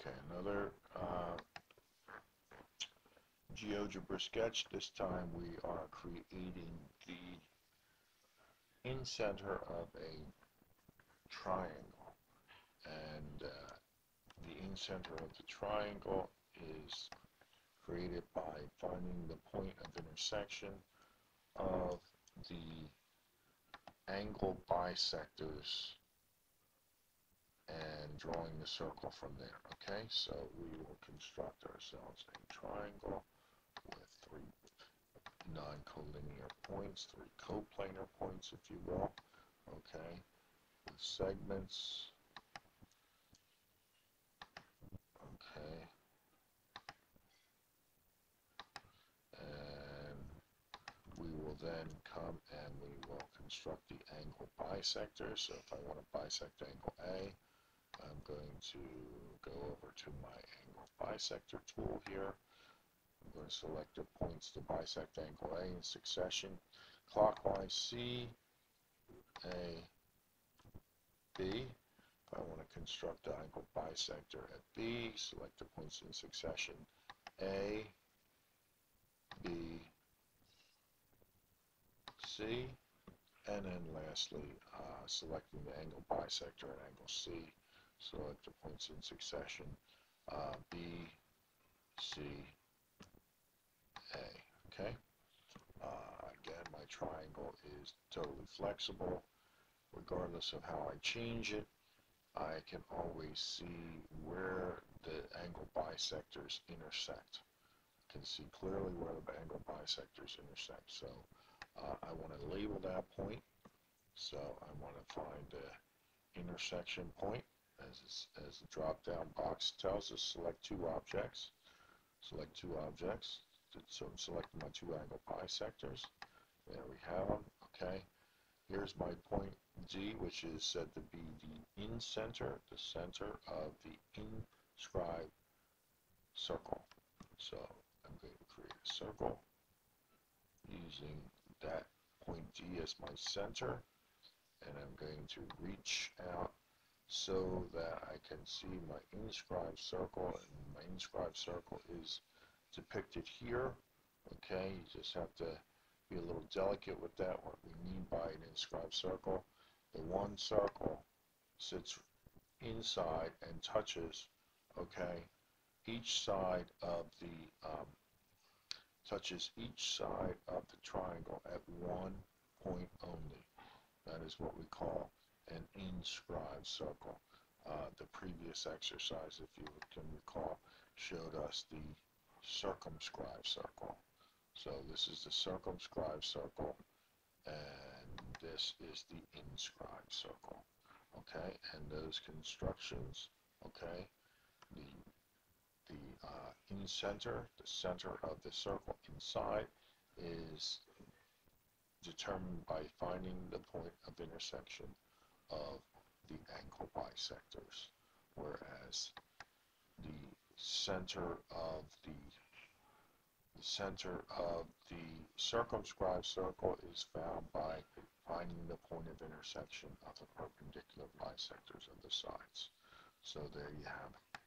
Okay, another uh, GeoGebra sketch. This time we are creating the in-center of a triangle. And uh, the in-center of the triangle is created by finding the point of intersection of the angle bisectors drawing the circle from there. Okay, so we will construct ourselves a triangle with three non-collinear points, three coplanar points, if you will. Okay, with segments. Okay. And we will then come and we will construct the angle bisector. So if I want to bisect angle A, I'm going to go over to my angle bisector tool here. I'm going to select the points to bisect angle A in succession. Clockwise C, A, B. If I want to construct the angle bisector at B, select the points in succession A, B, C, and then lastly, uh, selecting the angle bisector at angle C select the points in succession, uh, B, C, A, okay? Uh, again, my triangle is totally flexible. Regardless of how I change it, I can always see where the angle bisectors intersect. I can see clearly where the angle bisectors intersect. So uh, I want to label that point. So I want to find the intersection point as, as the drop-down box tells us, select two objects. Select two objects. So I'm selecting my two angle bisectors. There we have them. Okay. Here's my point D, which is said to be the in-center, the center of the inscribed circle. So I'm going to create a circle using that point D as my center. And I'm going to reach out so that I can see my inscribed circle and my inscribed circle is depicted here okay? You just have to be a little delicate with that. What we mean by an inscribed circle the one circle sits inside and touches okay? Each side of the um, touches each side of the triangle at one point only. That is what we call an inscribed circle. Uh, the previous exercise, if you can recall, showed us the circumscribed circle. So this is the circumscribed circle, and this is the inscribed circle. Okay, and those constructions, okay, the the uh, in center, the center of the circle inside is determined by finding the point of intersection of the angle bisectors, whereas the center of the, the center of the circumscribed circle is found by finding the point of intersection of the perpendicular bisectors of the sides. So there you have it.